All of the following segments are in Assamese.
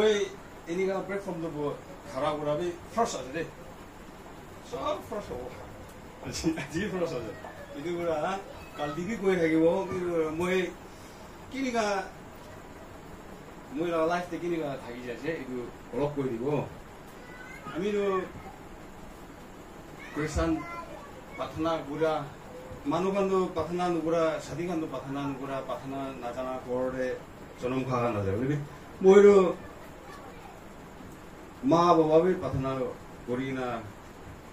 গৈ এনেকুৱা প্লেটফৰ্ম দিব ভাড়া কৰা বি ফ্ৰছ আছে দেই চব ফ্ৰছ হ'ব আজি ফ্ৰছ আছে কিন্তু পুৰা কালি কি কৈ থাকিব মই কেনেকুৱা মই লাইফটো কেনেকুৱা থাকি যাইছে এইটো অলপ কৈ দিব আমিতো খ্ৰীষ্টান প্ৰাৰ্থনা কৰা মানুহ কান্দো প্ৰাৰ্থনা নকৰা স্বাধীন কান্দো প্ৰাৰ্থনা নকৰা প্ৰাৰ্থনা নাজানা ঘৰতে জনম খোৱা নাযায় বুলি মইতো মা বাবাবি পাথনা কৰি না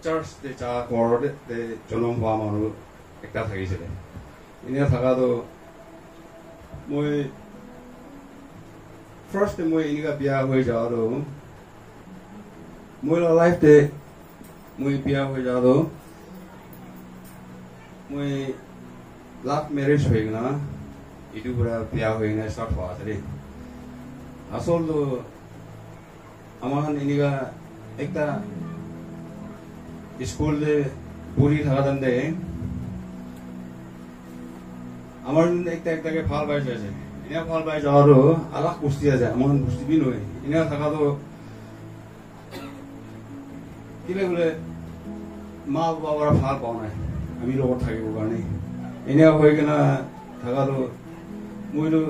চাৰ্চ তে চা ঘৰতে তে জনম হোৱা মানুহ একটা থাকিছিলে। এনে থকাটো মই ফাৰ্ষ্ট মই এনেকুৱা বিয়া হৈ যাওঁতো মই লাইফতে মই বিয়া হৈ যাওঁতো মই লাভ মেৰেজ হৈ কিনা, ইটো পৰা বিয়া হৈ কিনে ষ্টাৰ্ট হোৱা আছে দেই। আচলটো আমাৰ এনেকুৱা একটা স্কুলতে পঢ়ি থকা তেন্তে আমাৰ একটা একটাকে ভাল পাই যাইছে এনে ভাল পাই যাওয়াটো আলাক বস্তি আছে আমার বস্তি বি নয়। এনে থাকাতো কিলে বোলে মা বাবারা ভাল পাও নাই আমি লগত থাকিব কাৰণে। এনে হৈ কিনে থকাটো মইতো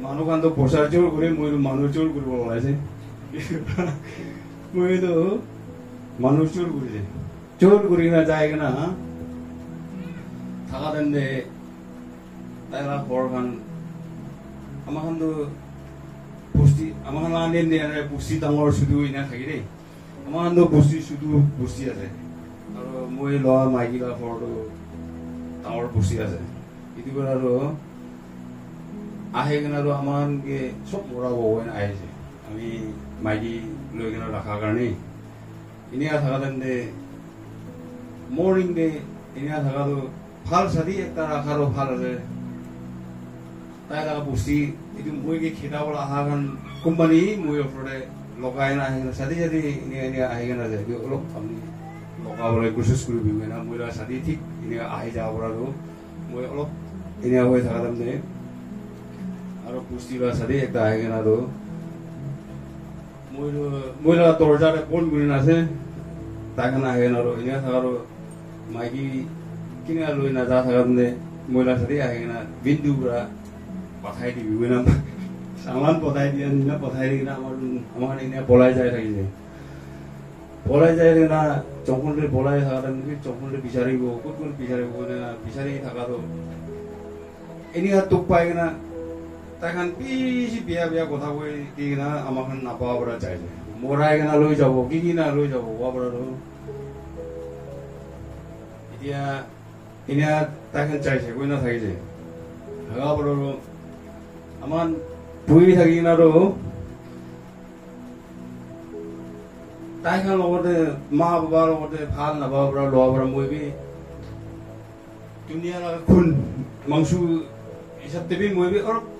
মানুহ কাণটো পইচাৰ জোৰ কৰি মইতো মানুহ জোৰ কৰিব ওলাইছে মইতো মানুহ জোৰ কৰিছে জোৰ কৰি কিনে যাই কিনে থাকা তেন্তে তাইলা ঘৰখন আমাৰ খানতো বস্তি আমাৰ খান আনি আনি বস্তি ডাঙৰ চুদু এনে থাকি দেই আমাৰ খানতো বস্তি চুদু বস্তি আছে আৰু মই লোৱা মাইকী লোৱা ঘৰটো ডাঙৰ বস্তি আছে ইটো আৰু আহে কিনে আৰু আমাৰ চব মৰা বহন আহিছে আমি মাইকী লৈ কিনে ৰখাৰ কাৰণে। এনে থকা তেন্তে মৰ্ণিং ডে এনে থকাটো ভাল চাদি একটা ৰাখাৰো ভাল আছে। তাই থকা বস্তি এইটো মই কি খেদাব অহা কাৰণ কোম্পানী মই ওপৰতে লগাই না আহি কিনে চাদি চাদি এনে এনে আহি কিনে যায় এইটো অলপ আপুনি লগাবলৈ কোচিছ কৰিব মই চাদি ঠিক এনে আহি যাব পৰাটো। মই অলপ এনে হৈ থকা তাৰমানে আৰু পুষ্টি লোৱা চাদি একটা আহি কিনে আৰু মই মই দৰ্জাতে বন্ধ কৰি নাছে। আহি কিনে আৰু। এনে থকা আৰু মাইকী কিনে লৈ নাযা থকা মানে আহি কিনে। বিন্দু পৰা পঠাই দিবি বুঝি না সামান পঠাই দিয়ে নিনা পঠাই দি কিনা আমার আমার এনে পলাই যায় থাকিছে পলাই যায় কিনা চকুলে পলাই থাকা চকুলে বিচাৰিব। ক'ত ক'ত বিচাৰিব? বিচাৰি থকাটো এনে তোক পাই কিনা তাইখান বেছি বিয়া বিয়া কথা কৈ দি কিনা আমাৰখন নাপাব পৰা যায় মৰাই কিনা লৈ যাব কি কিনা লৈ যাব কোৱা পৰাটো এতিয়া এনে তাইখান চাইছে কৈ নাথাকিছে। থাকা পৰাটো আমাৰ বহি থাকি আৰু তাইখান লগতে মা বাবাৰ লগতে ভাল নাপাব পৰা লোৱা পৰা মই বি ধুনীয়া খুন মাংস হিচাপতে বি মই বি অলপ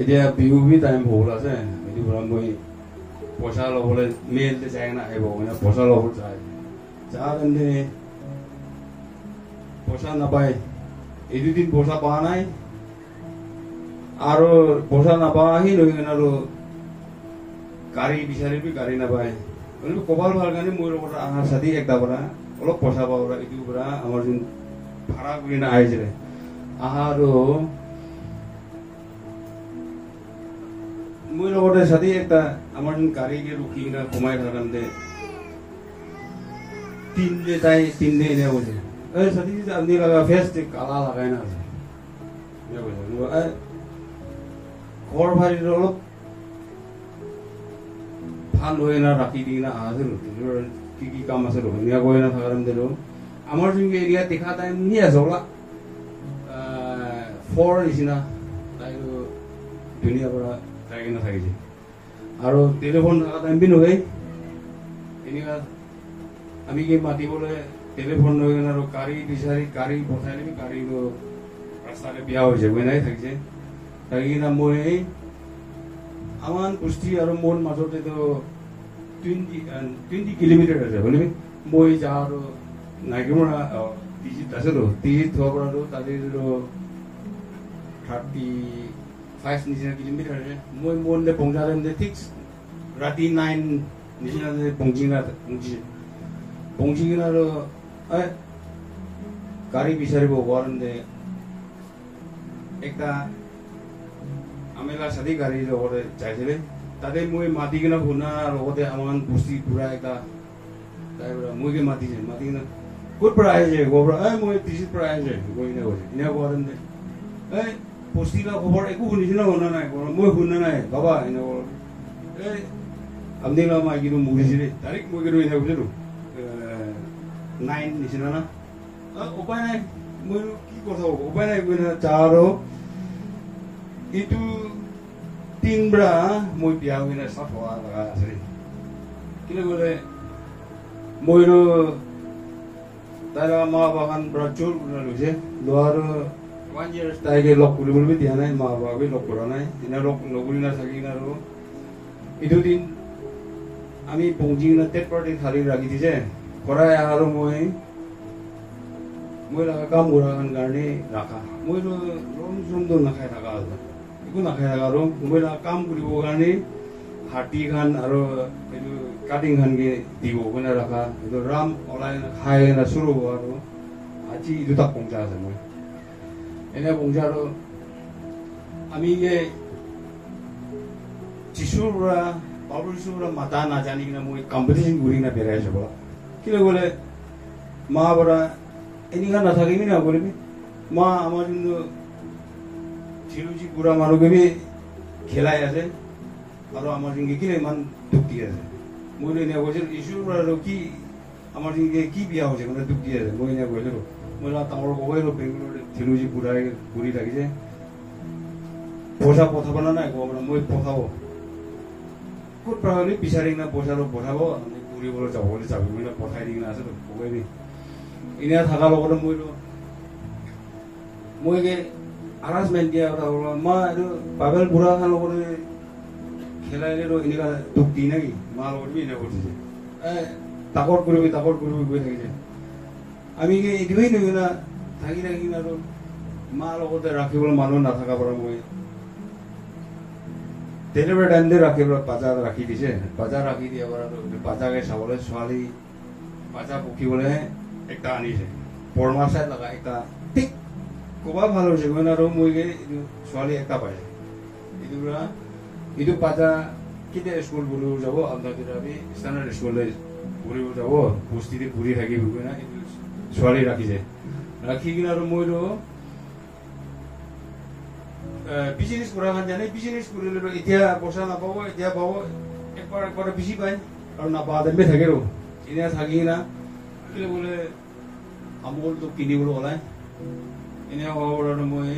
এতিয়া বিহু বি টাইম বহুত আছে। এইটো পৰা মই পইচা ল'বলৈ মেইলতে যাই কিনে আহিব মানে পইচা ল'ব যায়। যা তেন্তে পইচা নাপায় এই দুদিন পইচা পোৱা নাই। আৰু পইচা নাপাওঁ আহি লৈ কিনে আৰু গাড়ী বিচাৰিবি গাড়ী নাপায়। মানে কপাল ভাল কাৰণে মোৰ লগত অহা চাদি একটা পৰা অলপ পইচা পাব পৰা এইটো পৰা আমাৰ যোন ভাড়া কৰি না আহিছিলে আহা আৰু মোৰ লগতে চাদি এটা আমাৰ গাড়ীকে ৰখি কিনে সোমাই থাকোঁতে তিন দে তাই তিন দে এনে কৈছে এই চাদি আপুনি লগা ফেচ কালা লগাই না কৈছে মই, ঘৰ ভাড়িটো অলপ ভাল হৈ না ৰাখি দি কিনে নিজৰ কি কি কাম আছে ধুনীয়া কৰি না থকাৰ দিলোঁ আমাৰ যোনকে এৰিয়া দেখা টাইম নি আছে ওলা ফৰ নিচিনা। তাইতো ধুনীয়া পৰা কিনে থাকিছে আৰু টেলিফোন থকা টাইম বি এনেকুৱা আমি কি মাতিবলৈ টেলিফোন কিনে আৰু গাড়ী বিচাৰি গাড়ী পঠাই দিবি গাড়ীটো ৰাস্তাতে বিয়া গৈ নাই থাকিছে থাকি কিনে মই আমাৰ কুস্তি আৰু মোৰ মাজতেতো টুৱেণ্টি টুৱেণ্টি কিলোমিটাৰ আছে হ'লে মই যাওঁ আৰু নাইকিমৰা টিজিত আছিলোঁ টিজিত হোৱাৰ পৰাতো তাতেতো থাৰ্টি ফাইভ নিচিনা কিলোমিটাৰ আছে মই মোৰ পঞ্চায়তে ঠিক ৰাতি নাইন নিচিনা পঞ্চিঙা পঞ্চিছে পঞ্চি কিনে আৰু এই গাড়ী বিচাৰিব কাৰণে একটা আমেলা চাদি গাড়ী লগতে যাইছিলে তাতে মই মাতি কিনে শুনা লগতে আমাৰ বস্তি পুৰা এটা তাই পৰা মইকে মাতিছে মাতি কিনে ক'ৰ পৰা আহিছে ক'ৰ পৰা এই মই টিচিৰ পৰা আহিছে গৈ কিনে কৈছে এনে কোৱা এই বস্তিলা খবৰ একো শুনিছে না শুনা নাই মই শুনা নাই বাবা এনে ক'ৰ এই আপুনি মই কিন্তু মৰিছিলে ডাইৰেক্ট মই কিন্তু এনে কৈছিলোঁ নাইন নিচিনা না উপায় নাই মই কি কথা হ'ব উপায় নাই যা আৰু এইটো তিনবৰা মই বিয়া হৈ কিনে চাফ হোৱা লগা আছে কিন্তু বোলে মইতো তাইৰ মা বাগান পৰা জোৰ লৈছে লোৱাৰ তাইকে লগ কৰিবলৈ দিয়া নাই মা বাবাকে লগ কৰা নাই এনে লগ নকৰি নাথাকি কিনে আৰু এইটো দিন আমি পৌঁছি কিনে টেট পাৰ্টি থালি ৰাখি দিছে কৰাই আৰু মই মই লগা কাম কৰা কাৰণে ৰাখা মইতো ৰম চমটো নাখাই থকা আছে একো নাখাই থকা আৰু মই কাম কৰিবৰ কাৰণে হাতী খান আৰু এইটো কাটিং খানকে দিব কাৰণে ৰাখা এইটো ৰাম ওলাই কিনে খাই কিনে চুৰু হ'ব আৰু আজি এইটো তাক পঞ্চা আছে মই এনে আৰু আমি যিচুৰ পৰা বাবুৰ যিচুৰ পৰা মাতা নাজানি কিনে মই কম্পিটিশ্যন কৰি কিনে বেৰাই বলা কিয় বোলে মা পৰা এনেকুৱা নাথাকিবি না কৰিবি মা আমাৰ যোনটো থিৰুচি বুঢ়া মানুহকে বি খেলাই আছে আৰু আমাৰ যোনকে কিনে ইমান দুখ দি আছে? মই এনে কৈছিলো ইছুৰ পৰা আৰু কি আমাৰ যোনকে কি বিয়া হৈছে মানে দুখ দি আছে। মই এনে কৈছিলো। মই ডাঙৰ কবাই বেংগলোৰ থিৰুচি বুঢ়াই ঘূৰি থাকিছে পইচা পঠাব না নাই ক'ব মই পঠাব ক'ত পৰা বিচাৰি কিনে পইচাটো পঠাব আমি ফুৰিবলৈ যাব বুলি যাবি মানে পঠাই দি কিনে আছিলোঁ কবাই দি এনে থকাৰ লগতে মই কি হাৰাচমেণ্ট দিয়া কথা হ'ল মা এইটো বুঢ়া খান লগতে খেলাইলেতো এনেকুৱা দুখ দি নেকি মা লগত বি এনেকুৱা কৰিছে তাকত কৰিবি তাকত কৰিবি গৈ থাকিছে আমি কি এইটোৱেই নহয় না থাকি থাকি কিনে আৰু মা লগতে ৰাখিবলৈ মানুহ নাথাকা পৰা মই। ডেলিভাৰী টাইম দি ৰাখিবলৈ বাজাৰ ৰাখি দিছে। বাজাৰ ৰাখি দিয়াৰ পৰা আৰু চাবলৈ ছোৱালী বাজাৰ পকিবলৈ একটা আনিছে। বৰমা চাই লগা একটা। ঠিক ক'বা ভাল হৈছে গৈ আৰু মই এইটো ছোৱালী একটা পাইছে। এইটো পৰা এইটো পাজা কেতিয়া স্কুল বুলিব যাব? তেতিয়া আমি ষ্টেণ্ডাৰ্ড স্কুললৈ ঘূৰিব যাব বস্তিতে ঘূৰি থাকিব না এইটো ছোৱালী ৰাখিছে। ৰাখি কিনে আৰু মইতো বিজনেছ কৰা কাৰণে জানে বিজনেছ কৰিলেতো এতিয়া পইচা নাপাব এতিয়া পাব একবাৰ একবাৰ বেছি পায় আৰু নাপাওঁ থাকে আৰু এনে থাকি কিনা কেলৈ বোলে আমুলটো কিনিবলৈ ওলাই এনে হোৱাৰ পৰাতো মই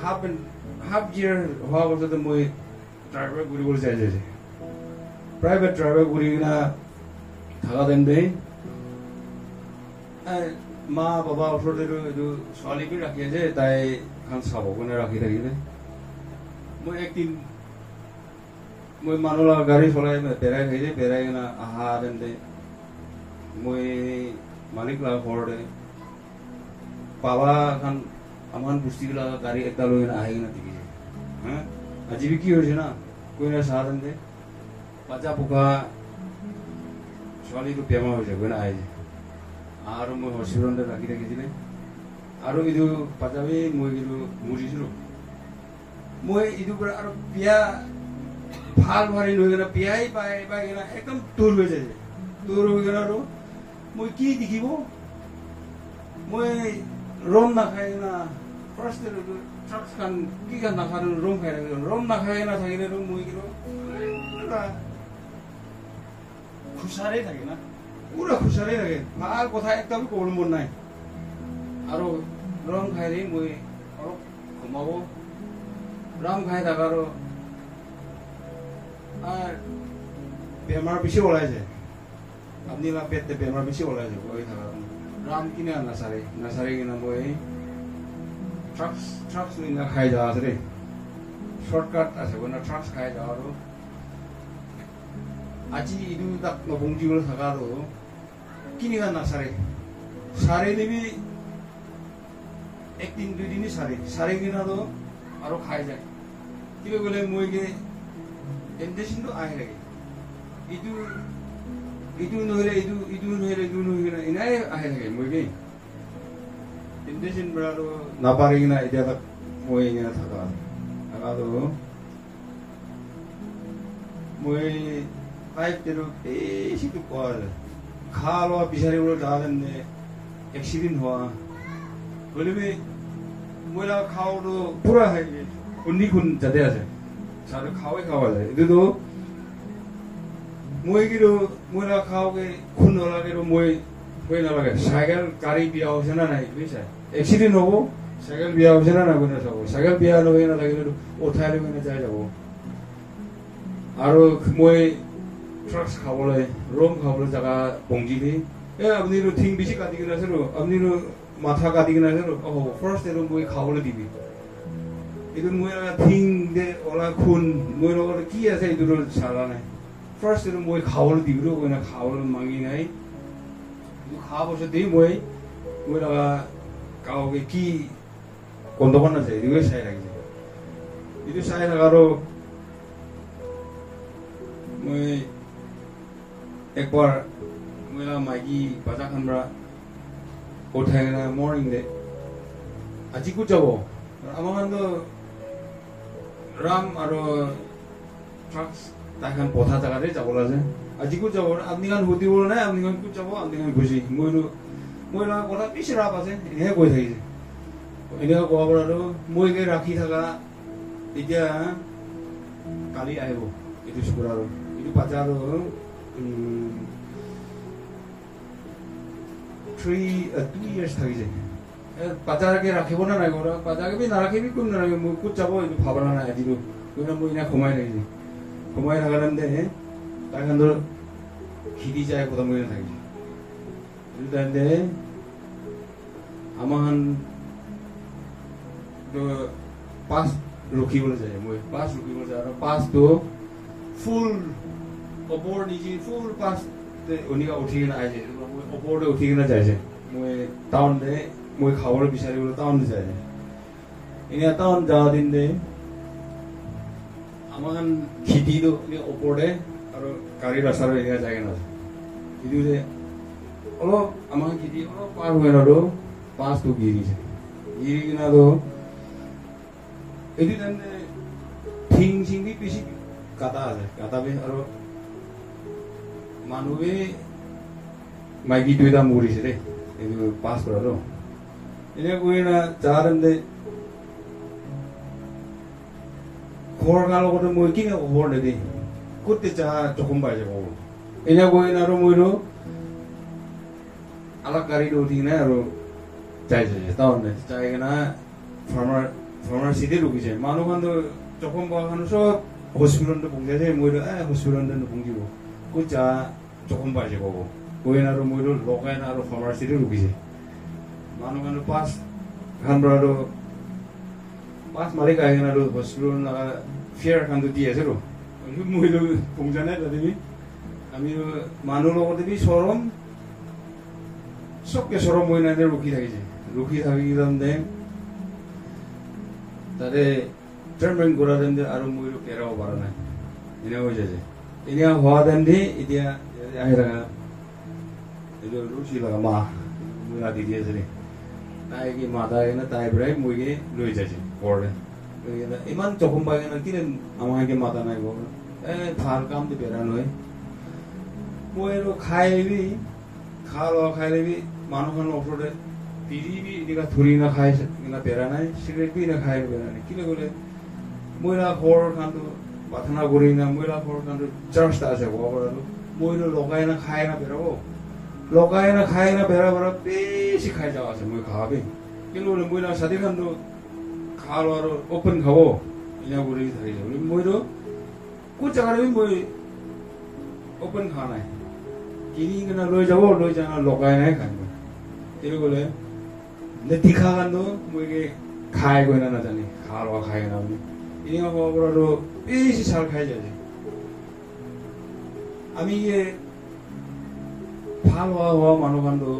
হাফ হাফ ইয়াৰ হোৱাৰ পাছতে মই ড্ৰাইভাৰ কৰিবলৈ চাই যাইছে প্ৰাইভেট ড্ৰাইভাৰ কৰি কিনা থকা টাইমতে মা বাবা ওচৰতে এইটো ছোৱালীকে ৰাখি আছে তাই এখন চাব কাৰণে ৰাখি থাকিলে মই একদিন মই মানুহ গাড়ী চলাই বেৰাই থাকিছে বেৰাই কিনে আহা তেন্তে মই মালিক লগা ঘৰতে পাবা এখন আমাৰ বস্তিবিলাক গাড়ী একটা লৈ কিনে আহি কিনে দেখিছে হা আজি বি কি হৈছে না কৈ না চাহ তেন্তে বাচ্চা পোকা ছোৱালীটো বেমাৰ হৈছে গৈ না আহিছে আৰু মই হস্পিটেলতে ৰাখি থাকিছিলে আৰু এইটো পাজাবি মই কিন্তু মৰিছিলোঁ মই ইটোৰ পৰা আৰু বিয়া ভাল ভাৰি লৈ কিনে বিয়াই পাই পাই কিনে একদম তোৰ হৈ যায় তোৰ হৈ কিনে আৰু মই কি দেখিব মই ৰম নাখায় না ট্ৰাকছ খান কি খান ৰম খাই থাকিলোঁ ৰম নাখায় নাথাকিলে মই কিন্তু খুচাৰেই থাকে না পুৰা খুচাৰেই থাকে ভাল কথা একদম ক'বলৈ মন নাই। আৰু ৰং খাই মই অলপ ঘুমাব ৰং খাই থাকা আর বেমার বেশি ওলাই যায়। আপনি না পেটে বেমার বেশি ওলাই যায় বই থাকা রাম কিনে নাচারে নাচারে কিনা বই ট্রাক্স ট্রাক্স খাই যাওয়া আছে রে শর্টকাট আছে বই না ট্রাক্স খাই যাওয়া আৰু। আজি ইদু তাক নবংজিবলৈ থাকা আৰু কিনিবা নাচাৰে চাৰে দিবি একদিন দুদিনই চাৰে চাৰে কিনাতো আৰু খাই যায় কিবা বোলে মই কি টেম্পটেশ্যনটো আহি থাকে ইটো ইটো নহ'লে ইটো ইটো নহ'লে ইটো নহ'লে এনেই আহি থাকে মই কি টেম্পটেশ্যন পৰা আৰু নাপাৰি কিনে এতিয়া তাক মই এনে থাকা থাকাটো মই 가입대로 빼시 듣고 가로와 비사령으로 나갔네 액시빈 호아 그림에 뭐라 가오로 보라 하이 언니 군자 대하자 자를 가오에 가오자 이래도 뭐이기로 뭐라 가오게 군 노라기로 뭐이 뭐이 나라게 사결 가리 비아오세나 나이 그치 액시빈 호고 사결 비아 오세나 나고 나서고 사결 비아노 회나 나기로 오타리 회나 자자고 아로 그 뭐이 তাইক তেলো বেছিটো কোৱা যায় খা লোৱা বিচাৰিবলৈ যাওঁতে এক্সিডেণ্ট হোৱা গ'লে মই খাওঁতো পুৰা হেৰি খুন্দি খুন যাতে আছে চালে খাওয়াই খাওয়া যায় এটো মই কিন্তু মই না খাওকে খুন নালাগে মই হৈ নালাগে চাইকেল গাড়ী বিয়া হৈছে না নাই বুজিছা এক্সিডেণ্ট হ'ব চাইকেল বিয়া হৈছে না নাই কোনে চাব চাইকেল বিয়া লৈ নালাগিলে উঠাই লৈ কিনে যাই যাব আৰু মই ট্ৰাক্স খাবলৈ ৰুম খাবলৈ জেগা বংজিলি এ আপুনি থিং বেছি কাটি কিনে আছে আপুনি মাথা কাটি কিনে আছে অ ফাৰ্ষ্ট এইটো মই খাবলৈ দিবি এইটো মই থিং দে ওলা খুন মই লগত কি আছে এইটো চালা নাই ফাৰ্ষ্ট এইটো মই খাবলৈ দিবলৈ কৈ না খাবলৈ মাগি নাই এইটো খোৱা পাছতেই মই মই লগা কাউকে কি গন্ধকণ আছে এইটোকে চাই থাকিছে এইটো চাই থকা আৰু মই একবাৰ মই মাইকী বাজাৰখন পৰা উঠাই কিনে মৰ্ণিং দে আজি ক'ত যাব? আমাৰ কাৰণেতো ৰাম আৰু ট্ৰাক্স তাইখান পথা জাগাতে যাব লাগে। আজি যাব? আপুনি খান সুধিব নাই? আপুনি খান ক'ত যাব? আপুনি খান গুচি মইতো মই লগা কথা পিছে ৰাপ আছে। এনেহে কৈ থাকিছে কোৱা পৰা আৰু মই ৰাখি থকা। এতিয়া কালি আহিব। এইটো স্কুল আৰু। এইটো থ্ৰী টু ইয়াৰ্ছ থাকিছে বাজাৰকে ৰাখিব নে নাই ঘৰত বাজাৰকে নাৰাখিবি কোন নাৰাখিব? মই ক'ত যাব? এইটো ভাবা নাই আজিতো। কোনে মই এনে সোমাই থাকিছে সোমাই থকা টাইমতে তাৰ কাৰণে খিদি যায় কথা মই নাথাকিছে এইটো টাইমতে আমাৰ পাছ ৰখিবলৈ যায় মই। পাছ ৰখিবলৈ যায় আৰু পাছটো ফুল ওপৰ নিজে ফুল পাছ এনেকুৱা উঠি কিনে আহিছে ওপৰতে উঠি কিনে যাইছে মই টাউনতে মই খাবলৈ বিচাৰিবলৈ টাউন যায় এনে টাউন যোৱা দিন দে আমাৰ খেতিটো ওপৰতে আৰু গাড়ী ৰাস্তাটো এনেকৈ যায় কিনে। কিন্তু যে অলপ আমাৰ খেতি অলপ পাৰ হৈ আৰু পাঁচটো গিৰিছে গিৰি কিনে আৰু এইটো তাৰমানে ঠিং চিং বি বেছি কাটা আছে। কাটা বি আৰু মানুহে মাইকী দুইটা মৰিছে দেই এইটো পাছ কৰাটো এনে কৰি না যাওঁতে খবৰ কাৰ লগতে মই কিনে খবৰ নিদি ক'ত যা জখম পাই যাব এনে কৰি আৰু মইতো আলাক গাড়ীত উঠি কিনে আৰু যাই টাউনে যাই কিনে ফাৰ্মাৰ ফাৰ্মাচিতে ৰখিছে মানুহখনতো জখম পোৱাখন চব হস্পিটেলতে পহুঁচাইছে মইতো এ হস্পিটেলতে ক'ত যা জখম পাই যাব। গৈ আৰু মইতো লগাই আৰু ফাৰ্মাচিতে ৰখিছে মানুহ মানুহ পাঁচ খান আৰু পাঁচ মাৰি দি আছে আৰু আমি মানুহ লগতে বি চৰম চবকে চৰম মই নাই ৰখি থাকিছে ৰখি থাকি যাওঁতে তাতে ট্ৰিটমেণ্ট কৰা টাইমতে আৰু মই কেৰাব পৰা নাই। এনে হৈ যায় এনে হোৱা টাইমতে এতিয়া আহি থকা লগা মা মই ৰাতি দি আছে তাই কি মাতা কিনে তাই পৰাই মই কি লৈ যাইছে ঘৰলৈ ইমান জখম পাই কিনে কিনে আমাকে মাতা নাই গ'ল এ ভাল কাম দি বেৰা নহয় মই আৰু খাই আহিবি খা লোৱা খাই আহিবি মানুহখনৰ ওচৰতে পিৰিবি এনেকুৱা ধৰি নাখাই কিনা বেৰা নাই চিগাৰেট বি নাখাই বেৰা নাই কিনে ক'লে মইলা ঘৰ খানটো প্ৰাৰ্থনা কৰি না মইলা ঘৰ খানটো চাৰ্চ আছে ক'ব পাৰো মইতো লগাই না খাই না বেৰাব লগাই না খাই না বেৰা বেৰা বেছি খাই যাওঁ আছে মই খাবি কিন্তু মইলা ছাতি খানটো খা লোৱা আৰু অপেন খাব এনে কৰি থাকিছে বুলি মইতো ক'ত জেগাত মই অপেন খোৱা নাই কিনি কিনে লৈ যাব লৈ যাওঁ লগাই নাই খাই মই কিন্তু ক'লে তীখা কান্দো মই কি খাই গৈ না নাজানি খা লোৱা খাই না বুলি এনেকুৱা ক'ব পৰাটো বেছি চাল খাই যায় যে। আমি ভাল হোৱা হোৱা মানুহ কান্দো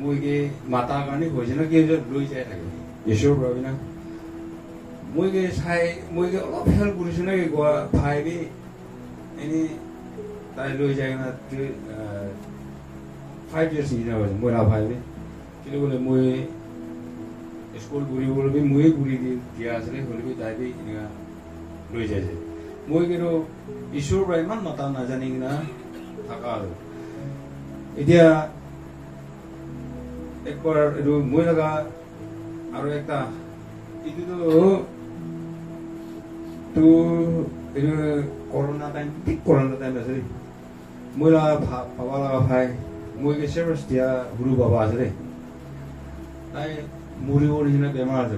মই কি মাতাৰ কাৰণে হৈছে না কি লৈ যাই থাকে। ঈশ্বৰৰ পৰা বিনা মই কি চাই মই কি অলপ হেল্প কৰিছোঁ নে কি গোৱা ভাই বি এনেই তাই লৈ যায় কিনে ফাইভ ইয়াৰ্ছ নিচিনা হৈছে মই নাভাই বি কিন্তু বোলে মই স্কুল ঘূৰিবলৈ ময়ে ঘূৰি দি দিয়া আছিলে হ'লে তাই বি এনেকুৱা লৈ যাইছে মই কিন্তু ঈশ্বৰৰ পৰা ইমান মাতা নাজানি কিনা থাকা আৰু। এতিয়া একবাৰ এইটো মই লগা আৰু এটা এইটোতো তো এইটো কৰোণা টাইম ঠিক কৰোণা টাইম আছে দেই। মই লগা পাবা লগা ভাই মই কি চেভাৰ্ছ দিয়া সৰু বাবা আছে দেই। তাই মৰিব নিচিনা বেমাৰ আছে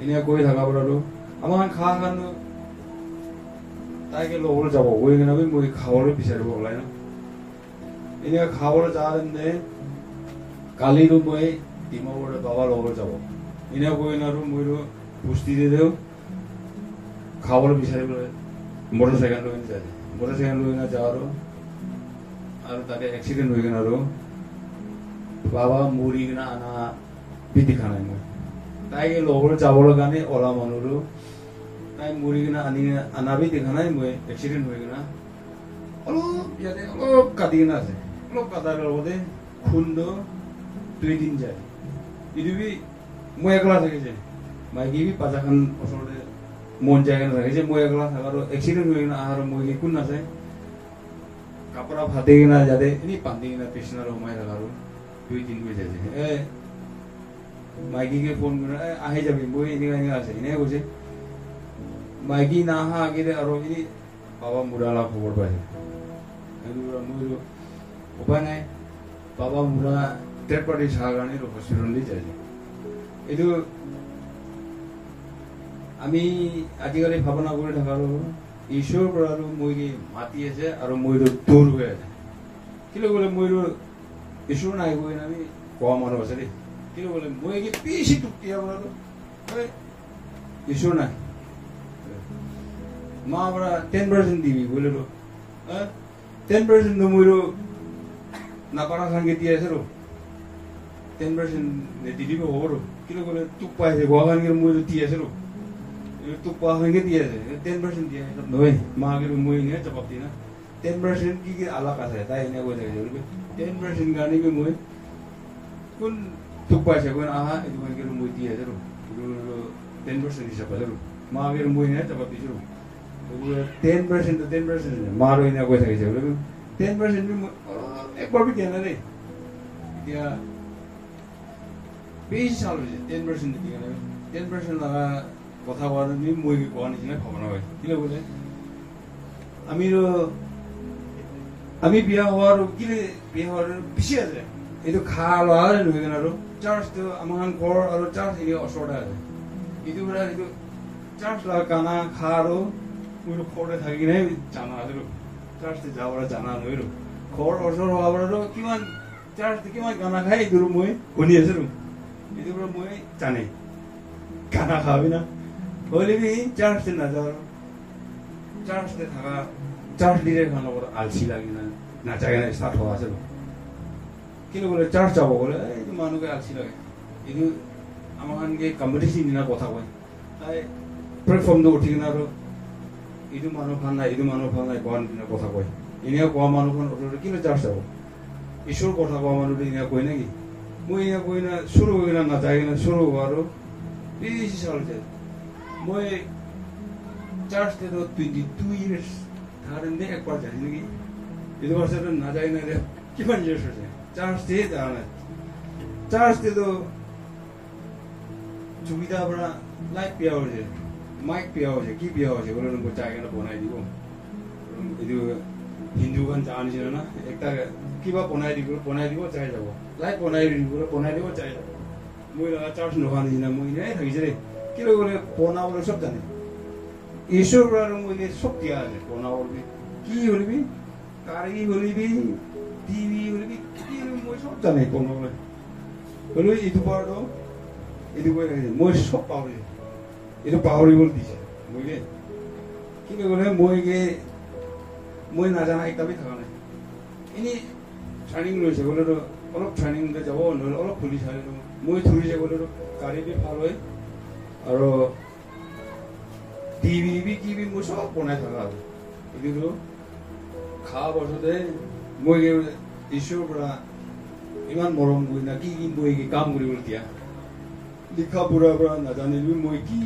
এনেকৈ কৈ থকা পৰাটো আমাৰ খা খানো তাইকে ল'বলৈ যাব গৈ কিনে মই খাবলৈ বিচাৰিব ওলাই ন এনেকৈ খাবলৈ যাওঁতে কালিতো মই ডিমাপুৰৰ বাবা লগত যাব এনে কৈ কিনে আৰু মইতো পুষ্টি দি দিওঁ খাবলৈ বিচাৰিবলৈ মটৰ চাইকেল লৈ যায় মটৰ চাইকেল লৈ যাওঁ আৰু তাতে এক্সিডেণ্ট হৈ কিনে আৰু বাবা মৰি কিনে আনা বি দেখা নাই মই তাইকে লগত যাবলৈ কাৰণে ওলা মানুহটো তাই মৰি কিনে আনি কিনে আনা বি দেখা নাই মই এক্সিডেণ্ট হৈ কিনে অলপ ইয়াতে অলপ কাটি কিনে আছে অলপ কাটাৰ লগতে খুন্দো দুই দিন যায় এইটো বি মই একলা থাকিছে মাইকী বি পাজাখান ওচৰতে মন যায় কিনে থাকিছে মই একলা থাকাৰো এক্সিডেণ্ট হৈ কিনে আহাৰ মই কোন নাচায় কাপোৰা ফাটি কিনে যাতে এনেই বান্ধি কিনে পেচনাৰ সোমাই থাকাৰো দুই দিন হৈ যায় এ মাইকীকে ফোন কৰি আহি যাবি মই এনেকুৱা এনেকুৱা আছে এনেকৈ কৈছে মাইকী নাহা আগেৰে আৰু এই বাবা মুৰালা খবৰ পাইছে সেইটো আৰু উপায় নাই বাবা মুৰা ট্ৰেড পাৰ্টি চাহ কাৰণে এইটো আমি আজিকালি ভাৱনা কৰি থকা আৰু ঈশ্বৰৰ পৰা আৰু মই কি মাতি আছে আৰু মইতো দূৰ হৈ আছে কিন্তু বোলে মইতো ঈশ্বৰ নাই গৈ আমি কোৱা মানুহ আছে দেই কিন্তু বোলে মই কি বেছি দিয়া বোলো এই ঈশ্বৰ নাই মা টেন পাৰ্চেণ্ট দিবি বোলেতো টেন পাৰ্চেণ্টটো মইতো নাপাৰা খানকে দি আছে ৰ টেন পাৰ্চেণ্ট দি দিব হ'ব ৰ কিন্তু বোলে তোক পাইছে গোৱা খানকে মইতো দি আছে ৰ তোক পোৱা খানকে আছে টেন পাৰ্চেণ্ট দিয়া নহয় মা কিন্তু মই এনেহে জবাব দি না টেন পাৰ্চেণ্ট কি কি আলাক আছে তাই এনে কৈ থাকে টেন পাৰ্চেণ্ট কাৰণে কি মই কোন তোক পাইছে কোন আহা এইটো কিন্তু মই দি আছে ৰ টেন পাৰ্চেণ্ট হিচাপ আছে মা কিন্তু মই এনেহে জবাব দিছোঁ টেন পাৰ্চেণ্ট টেন পাৰ্চেণ্ট মা আৰু এনে কৈ থাকিছে বোলে টেন মই একবাৰ দিয়া নাই দেই এতিয়া বেছি হৈছে টেন পাৰ্চেণ্ট দিয়া নাই টেন পাৰ্চেণ্ট লগা কথা মই কোৱা নিচিনা ভাৱনা হয় কিলে বোলে আমিতো আমি বিয়া হোৱাৰ কিলে বিয়া হোৱাৰ বেছি আছে এইটো খা লোৱা লৈ কিনে আৰু চাৰ্চটো আমাৰ ঘৰ আৰু চাৰ্চ এনে ওচৰতে আছে এইটো পৰা এইটো চাৰ্চ কানা খা আৰু মইতো ঘৰতে থাকি কিনে জানা আছিলো চাৰ্চটো যাবলৈ জানা নহৈলো ঘৰ ওচৰ হোৱাৰ পৰাতো কিমান চাৰ্চ কিমান গানা খাই এইটো মই শুনি আছিলো এইটো পৰা মই জানে। গানা খাবি না। হ'লে থাকা চাৰ্চ লিডাৰ খানৰ লগত আলচি লাগি না কিনে ষ্টাৰ্ট হোৱা আছিলো কিন্তু বোলে চাৰ্চ যাব গ'লে এইটো মানুহকে আলচি লাগে। এইটো আমাৰ কাৰণকে কম্পিটিশ্যন দিনা কথা কয়। প্লেটফৰ্মটো উঠি কিনে আৰু ইটো মানুহখন নাই ইটো মানুহখন নাই কোৱা নিচিনা কথা কয়। এনেকুৱা কোৱা মানুহখন অথলতে কিনো চাৰ্চ হ'ব? ঈশ্বৰ কথা কোৱা মানুহটো এনেকুৱা কয় নেকি? মই এনেকুৱা কৈ না চুৰ হৈ না নাযায় না চুৰ হ'ব আৰু। পিছ চলছে মই চাৰ্চ টেনত টুৱেণ্টি টু ইয়েৰ্চ তাৰ এনে একবাৰ জানি নেকি? এইটো বাৰ্চাৰ নাযায় না দে কিমান ইয়েৰ্চ হৈছে? চাৰ্চ দিয়ে জানা নাই। চাৰ্চ টেতো জুবিদাৰ পৰা লাইট পিয়া হৈছে 마이크 비어오지, 기 비어오지, 그러는 거 자기가 보내야 되고, 그럼 이두 힌두건 자안시나, 액다가 기바 보내야 되고, 보내야 되고, 자야 되고, 라이 보내야 되고, 보내야 되고, 자야 되고, 뭐 이러다가 짜르스 녹아는 이나 뭐 이래, 이제, 기로 그래, 보나오를 썼다니. 이슈라는 거 이제 속기야, 보나오를. 기 흐리비, 까르기 흐리비, 디비 흐리비, 기 흐리비 뭐 썼다니, 보나오를. 그리고 이두 바로, 이두 바로, 뭐 썼다니. এইটো পাহৰিবলৈ দিছে মই কিন্তু গ'লে মই মই নাজানা একদমেই থকা নাই এনেই ট্ৰেইনিং লৈছে গ'লেতো অলপ ট্ৰেইনিং যাব নহ'লে অলপ খুলি চালোঁ মই ধৰিছে গ'লেতো গাড়ী বি ভাল হয় আৰু টিভি বি কি বি মই চব বনাই থকা আৰু কিন্তু খোৱা বছৰতে মই ঈশ্বৰৰ পৰা ইমান মৰম কৰি না কি কি মই কাম কৰিবলৈ দিয়া লিখা পঢ়াৰ পৰা নাজানিলো মই কি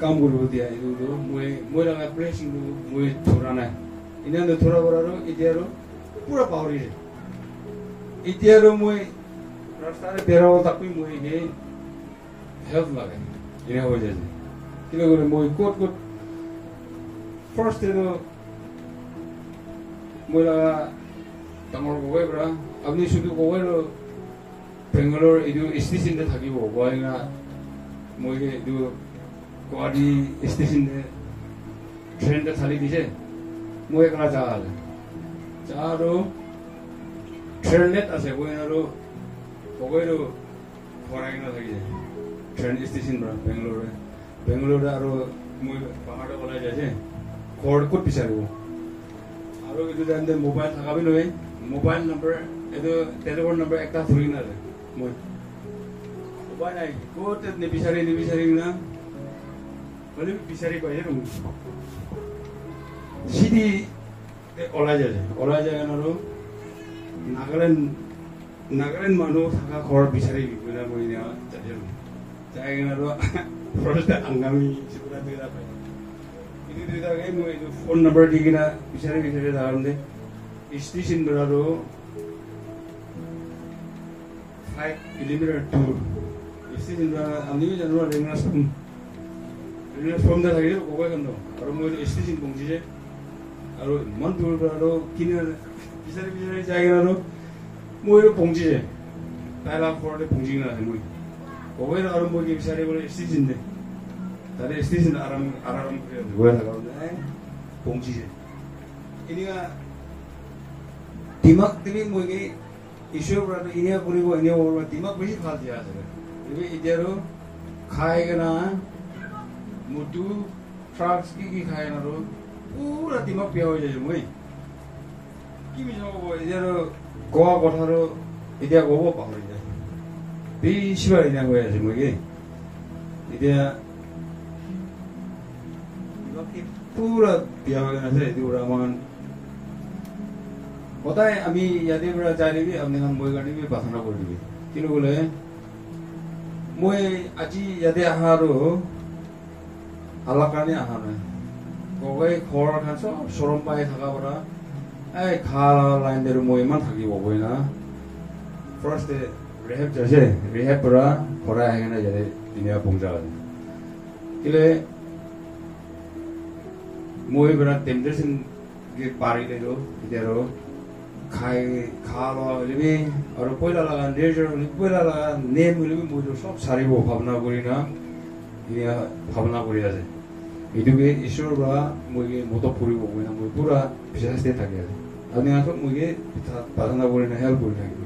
কাম কৰিব দিয়া এইটো মই মই লগা প্ৰেচিংটো মই ধৰা নাই এনে নধৰা পৰা আৰু এতিয়া আৰু পুৰা পাহৰিছে এতিয়া আৰু মই ৰাস্তাৰে বেৰাব তাকো মই সেই হেল্প লাগে এনে হৈ যায় কিয় গ'লে মই ক'ত ক'ত ফাৰ্ষ্ট এইটো মই লগা ডাঙৰ কবাই পৰা আপুনি শুধু কবাই বেংগলৰ এইটো ষ্টেচনতে থাকিব গুৱাহাটী মই এইটো গুৱাহাটী ষ্টেচনতে ট্ৰেইনতে ঢালি দিছে মই একলা যা আছে যা আৰু ট্ৰেইনেট আছে মই আৰু কবইতো ভৰাই কিনে থাকিছে ট্ৰেইন ষ্টেচন পৰা বেংগলোৰে বেংগলোৰে আৰু মই পাহাৰত ওলাই যাইছে ঘৰ ক'ত বিচাৰিব আৰু এইটো জানিলে মোবাইল থাকাবি নহয় মোবাইল নম্বৰ এইটো টেলিফোন নম্বৰ একটা ধৰি নাযায় মই উপায় নাই ক'ত নিবিচাৰি নিবিচাৰি না হ'লে বিচাৰি তুমি চিধি ওলাই যায় ওলাই যায় আৰু নাগালেণ্ড নাগালেণ্ড মানুহ থকা ঘৰ বিচাৰি বিনা মই কিনে আৰু আংগামী দুটাকে মই এইটো ফোন নম্বৰ দি কিনে বিচাৰি বিচাৰি যাওঁতে ষ্টেচন আৰু ফাইভ কিলোমিটাৰ দূৰ ষ্টেচন আমিও জানো ৰেঙনাচ 우리는 범다 다리로 고가 간다. 바로 뭐 이런 시즌 공지제. 바로 만두로 기는 비싸리 비싸리 자기라로 뭐 이런 공지제. 나라 코로나 공지나 해 뭐. 고가에 바로 뭐 이게 비싸리 뭐 시즌데. 다리 시즌 아람 아람 그래. 뭐야 나가운데 공지제. 이니가 디막 때문에 뭐 이게 이슈에 보라도 이니가 보리고 이니가 보라도 디막 무시 팔지 않아서 그래. 이게 이대로 가야 되나 মটু ট্ৰাক্স কি কি খাই আৰু পুৰা দিমাগ বেয়া হৈ যায় মই কি মিছা ক'ব এতিয়া আৰু কোৱা কথা এতিয়া ক'ব পাহৰি যায় বেছিভাগ এনে হৈ আছে মই কি এতিয়া পুৰা বেয়া হৈ আছে এইটো সদায় আমি ইয়াতে পৰা যাই দিবি আপুনি মই কাৰণে প্ৰাৰ্থনা কৰি দিবি কিন্তু বোলে মই আজি ইয়াতে অহা আৰু আলাৰ কাৰণে অহা নাই কবাই ঘৰ চব চৰম পাই থকা পৰা এই খা লাইন দেৰো মই ইমান থাকিব কই না ফাৰ্ষ্ট ৰেহেব যাইছে ৰেহেব পৰা ঘৰাই আহি কিনে ইয়াতে ধুনীয়া পঞ্জা আছে কেলে মই পৰা টেম্পটেশ্যন পাৰি দিলোঁ এতিয়া আৰু খাই খা লোৱা হ'লে আৰু পইলা লগা নেজৰ পইলা লগা নেম হ'লে মইতো চব চাৰিব ভাৱনা কৰি না ভাৱনা কৰি আছে এইটোকে ঈশ্বৰৰ পৰা মই মতক কৰিব মই না মই পুৰা বিশ্বাসতে থাকি আছে আপুনি আসক মই প্ৰাৰ্থনা কৰি না হেল্প কৰি থাকিব